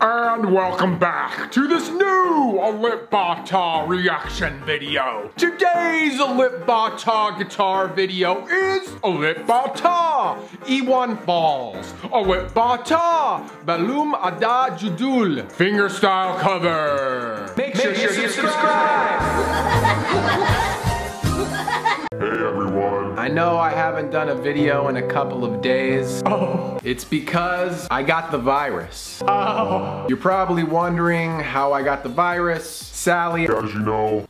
And welcome back to this new Alip Ba Ta reaction video. Today's Alip Ba Ta guitar video is Alip Ba Ta, Iwan Fals, Alipbata, Belum Ada Judul, fingerstyle cover. Make, Make sure, sure, you subscribe. subscribe. I know I haven't done a video in a couple of days. Oh, It's because I got the virus. oh. You're probably wondering how I got the virus. Sally, As you know,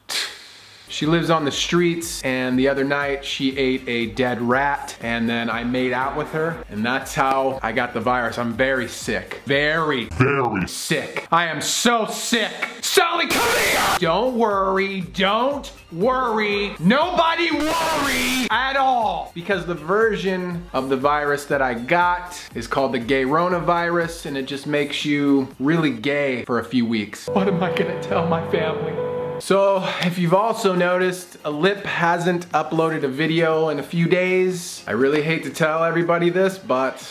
she lives on the streets and the other night she ate a dead rat and then I made out with her and that's how I got the virus. I'm very sick. Very very sick. I am so sick. Sally, come here! Don't worry, don't worry. Nobody worry at all. Because the version of the virus that I got is called the gay virus, and it just makes you really gay for a few weeks. What am I gonna tell my family? So, if you've also noticed, Alip hasn't uploaded a video in a few days. I really hate to tell everybody this, but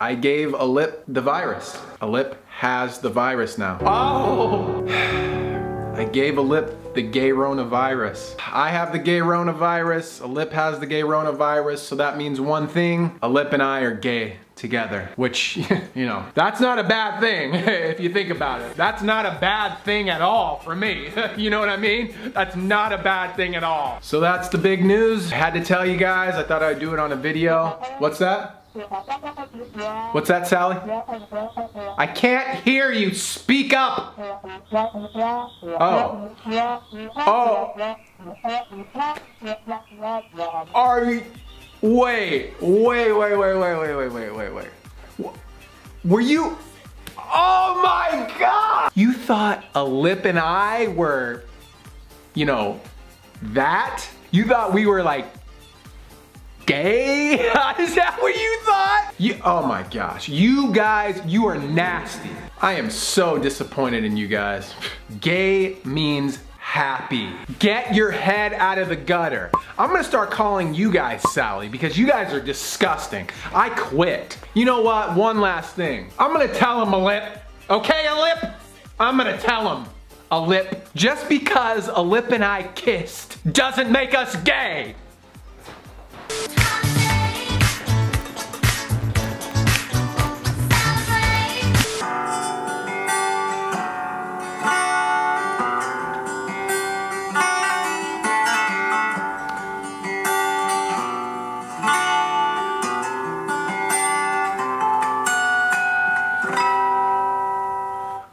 I gave Alip the virus. Alip has the virus now. Oh, I gave Alip the gay virus. I have the gay virus. Alip has the gay virus, so that means one thing. Alip and I are gay together, which, you know, that's not a bad thing if you think about it. That's not a bad thing at all for me. you know what I mean? That's not a bad thing at all. So that's the big news. Had to tell you guys. I thought I'd do it on a video. What's that? What's that, Sally? I can't hear you. Speak up. Oh. Oh. Are you... Wait, wait, wait, wait, wait, wait, wait, wait, wait, wait. Were you... Oh my god! You thought Alip and I were, you know, that? You thought we were like gay? Is that what you thought? You, oh my gosh, you guys, you are nasty. I am so disappointed in you guys. Gay means happy. Get your head out of the gutter. I'm gonna start calling you guys Sally because you guys are disgusting. I quit. You know what? One last thing. I'm gonna tell him Alip. Okay, Alip? I'm gonna tell him Alip. Just because Alip and I kissed doesn't make us gay.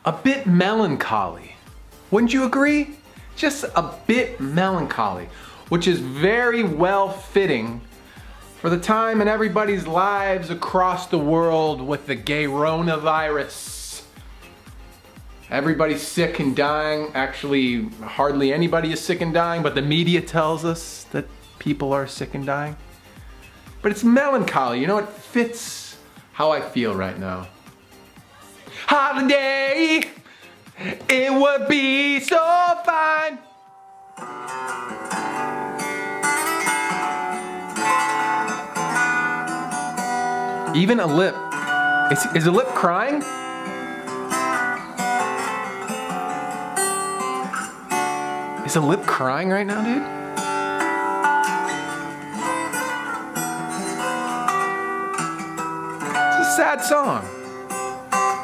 A bit melancholy. Wouldn't you agree? Just a bit melancholy, which is very well fitting for the time in everybody's lives across the world with the gay coronavirus. Everybody's sick and dying. Actually, hardly anybody is sick and dying, but the media tells us that people are sick and dying. But it's melancholy, you know, it fits how I feel right now holiday. It would be so fine. Even Alip. Is, is Alip crying? Is Alip crying right now, dude? It's a sad song.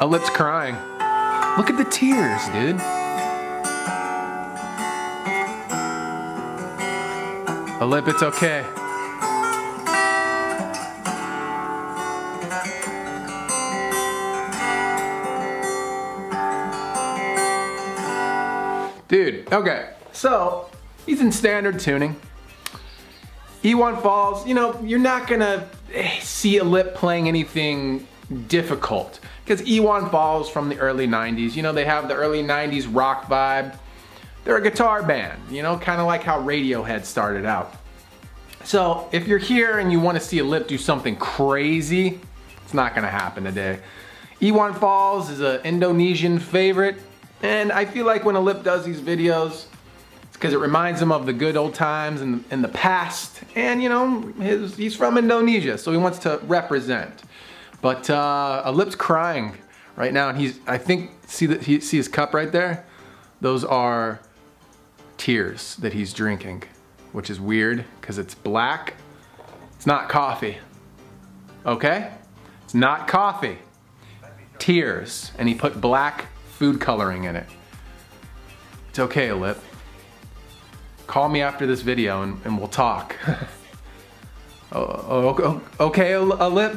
Lip's crying. Look at the tears, dude. Alip, it's okay. Dude, okay. So, he's in standard tuning. Iwan Fals, you know, you're not gonna see Alip playing anything difficult because Iwan Fals from the early 90s. You know, they have the early 90s rock vibe. They're a guitar band, you know, kind of like how Radiohead started out. So if you're here and you want to see Alip do something crazy, it's not gonna happen today. Iwan Fals is an Indonesian favorite, and I feel like when Alip does these videos, it's because it reminds him of the good old times in, in the past, and you know, his, he's from Indonesia, so he wants to represent. But uh, Alip's crying right now, and he's, I think, see that he see his cup right there? Those are tears that he's drinking, which is weird because it's black. It's not coffee. Okay? It's not coffee. Tears. And he put black food coloring in it. It's okay, Lip. Call me after this video and, and we'll talk. oh, oh, okay, a, Alip?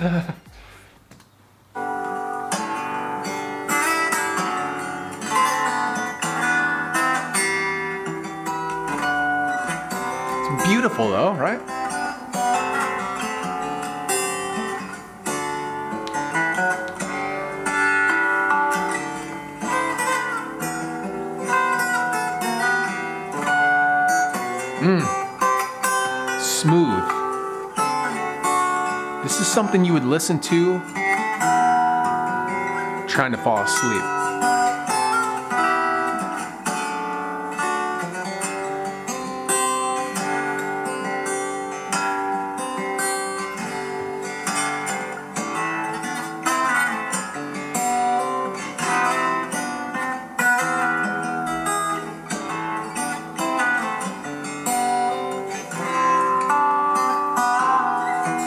Beautiful though, right? Mmm. smooth. This is something you would listen to trying to fall asleep.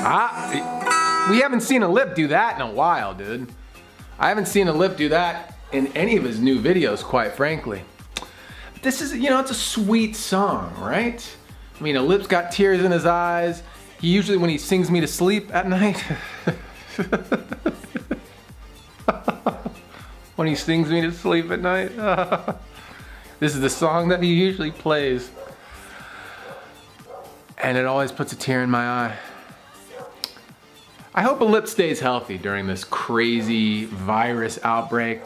Ah, we haven't seen Alip do that in a while, dude. I haven't seen Alip do that in any of his new videos, quite frankly. This is, you know, it's a sweet song, right? I mean, Alip's got tears in his eyes. He usually, when he sings me to sleep at night, when he sings me to sleep at night, this is the song that he usually plays. And it always puts a tear in my eye. I hope Alip stays healthy during this crazy virus outbreak.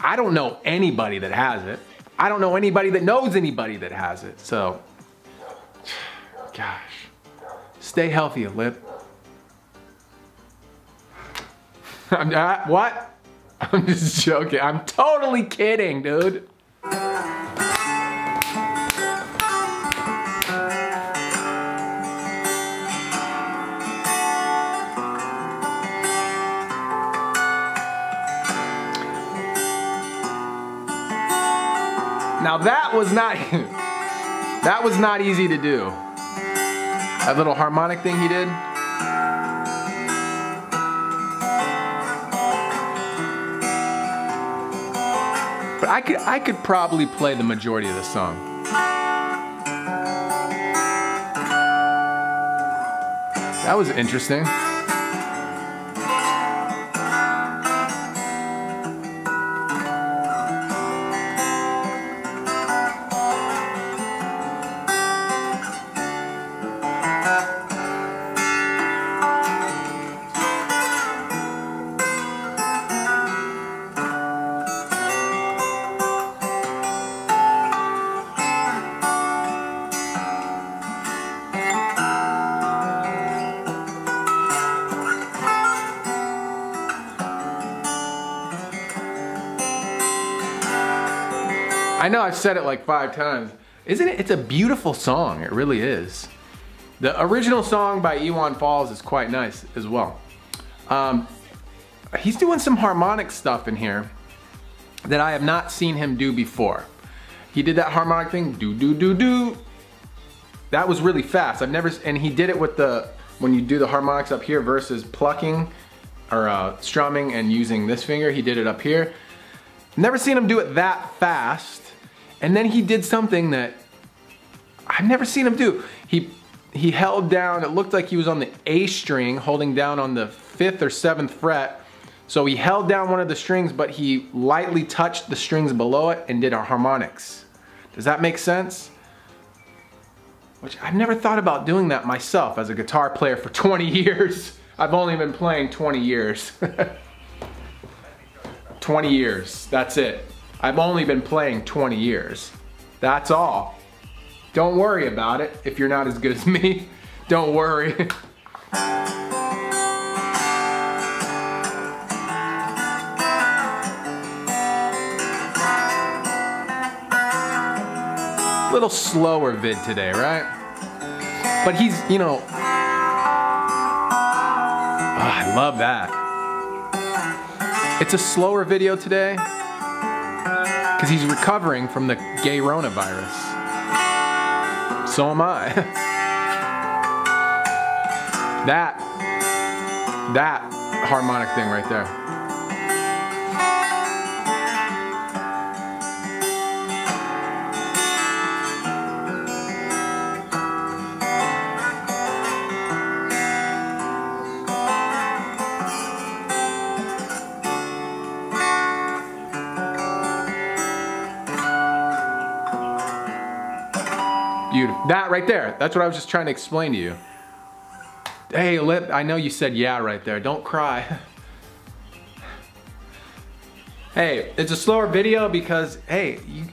I don't know anybody that has it. I don't know anybody that knows anybody that has it. So, gosh, stay healthy, lip. I'm not, what? I'm just joking. I'm totally kidding, dude. Now that was not, that was not easy to do. That little harmonic thing he did. But I could, I could probably play the majority of the song. That was interesting. Know I've said it like five times. Isn't it? It's a beautiful song. It really is. The original song by Iwan Fals is quite nice as well. Um, he's doing some harmonic stuff in here that I have not seen him do before. He did that harmonic thing, do do do do. That was really fast. I've never, and he did it with the, when you do the harmonics up here versus plucking or uh, strumming and using this finger, he did it up here. Never seen him do it that fast. And then he did something that I've never seen him do. He he held down, it looked like he was on the A string, holding down on the fifth or seventh fret. So he held down one of the strings, but he lightly touched the strings below it and did our harmonics. Does that make sense? Which I've never thought about doing that myself as a guitar player for 20 years. I've only been playing 20 years. 20 years, that's it. I've only been playing 20 years. That's all. Don't worry about it if you're not as good as me. Don't worry. Little slower vid today, right? But he's, you know, oh, I love that. It's a slower video today because he's recovering from the gay coronavirus. So am I. that, that harmonic thing right there. Beautiful. That right there. That's what I was just trying to explain to you. Hey, Lip, I know you said yeah right there. Don't cry. hey, it's a slower video because, hey, you,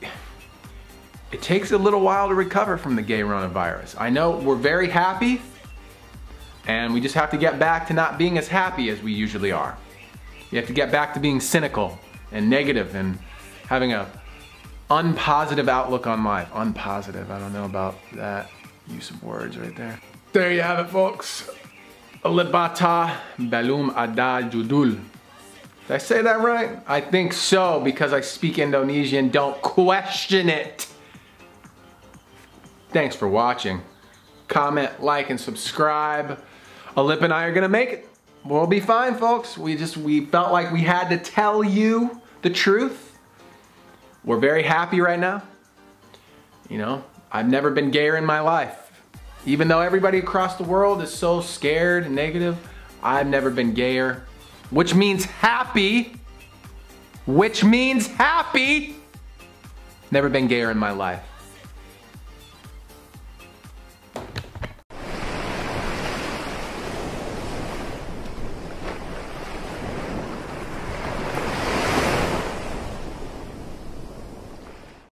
it takes a little while to recover from the gay coronavirus. I know we're very happy, and we just have to get back to not being as happy as we usually are. You have to get back to being cynical and negative and having a unpositive outlook on life. Unpositive, I don't know about that use of words right there. There you have it, folks. Alip Ba Ta Belum Ada Judul. Did I say that right? I think so because I speak Indonesian. Don't question it. Thanks for watching. Comment, like, and subscribe. Alip and I are gonna make it. We'll be fine, folks. We just, we felt like we had to tell you the truth. We're very happy right now. You know, I've never been gayer in my life. Even though everybody across the world is so scared and negative, I've never been gayer. Which means happy. Which means happy. Never been gayer in my life.